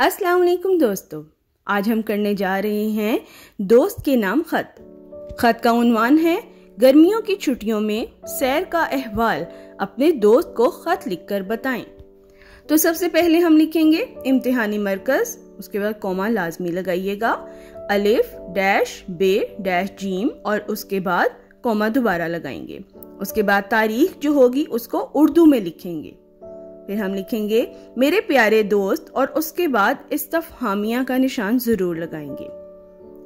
अस्सलाम वालेकुम दोस्तों। आज हम करने जा रहे हैं दोस्त के नाम खत। खत का उन्वान है, गर्मियों की छुट्टियों में सैर का अहवाल अपने दोस्त को खत लिखकर बताएँ। तो सबसे पहले हम लिखेंगे इम्तिहानी मरकज, उसके बाद कौमा लाजमी लगाइएगा, अलिफ डैश, बे डैश जीम, और उसके बाद कौमा दोबारा लगाएँगे। उसके बाद तारीख जो होगी उसको उर्दू में लिखेंगे। फिर हम लिखेंगे, मेरे प्यारे दोस्त और उसके बाद इस्तफहामिया का निशान ज़रूर लगाएँगे।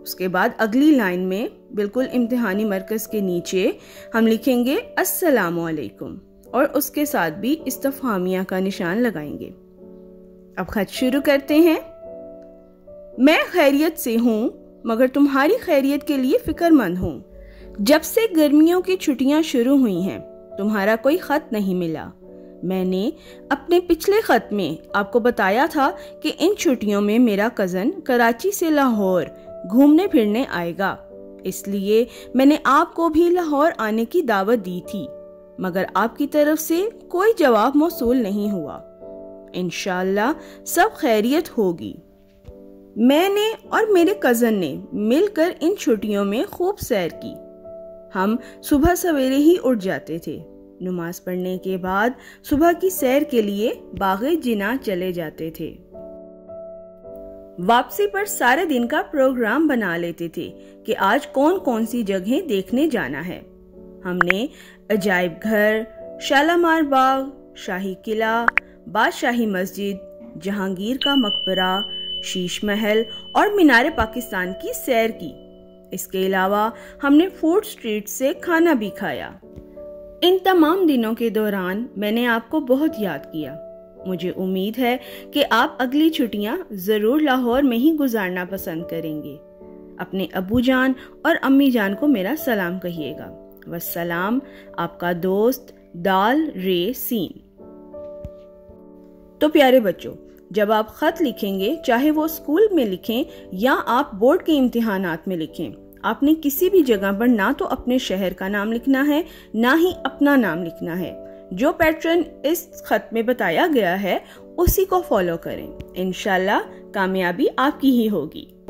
उसके बाद अगली लाइन में, बिल्कुल इम्तिहानी मरकज के नीचे, हम लिखेंगे, अस्सलाम वालेकुम और उसके साथ भी इस्तफहामिया का निशान लगाएँगे। अब खत शुरू करते हैं। मैं खैरियत से हूँ, मगर तुम्हारी खैरियत के लिए फिक्रमंद हूँ। जब से गर्मियों की छुट्टियाँ शुरू हुई हैं, तुम्हारा कोई खत नहीं मिला। मैंने अपने पिछले खत में आपको बताया था कि इन छुट्टियों में मेरा कज़न कराची से लाहौर घूमने फिरने आएगा। इसलिए मैंने आपको भी लाहौर आने की दावत दी थी, मगर आपकी तरफ़ से कोई जवाब मौसूल नहीं हुआ। इनशाला सब खैरियत होगी। मैंने और मेरे कज़न ने मिलकर इन छुट्टियों में खूब सैर की। हम सुबह सवेरे ही उठ जाते थे। नमाज़ पढ़ने के बाद सुबह की सैर के लिए बागे जिना चले जाते थे। वापसी पर सारे दिन का प्रोग्राम बना लेते थे कि आज कौन कौन सी जगह देखने जाना है। हमने अजायब घर, शालामार बाग, शाही किला, बादशाही मस्जिद, जहांगीर का मकबरा, शीश महल और मीनार पाकिस्तान की सैर की। इसके अलावा हमने फ़ूड स्ट्रीट से खाना भी खाया। इन तमाम दिनों के दौरान मैंने आपको बहुत याद किया। मुझे उम्मीद है कि आप अगली छुट्टियाँ ज़रूर लाहौर में ही गुजारना पसंद करेंगे। अपने अबू जान और अम्मी जान को मेरा सलाम कहिएगा। वसलाम आपका दोस्त, दाल रे सीन। तो प्यारे बच्चों, जब आप खत लिखेंगे, चाहे वो स्कूल में लिखें या आप बोर्ड के इम्तिहानात में लिखें आपने किसी भी जगह पर ना तो अपने शहर का नाम लिखना है, ना ही अपना नाम लिखना है। जो पैटर्न इस खत में बताया गया है, उसी को फॉलो करें। इनशाला कामयाबी आपकी ही होगी।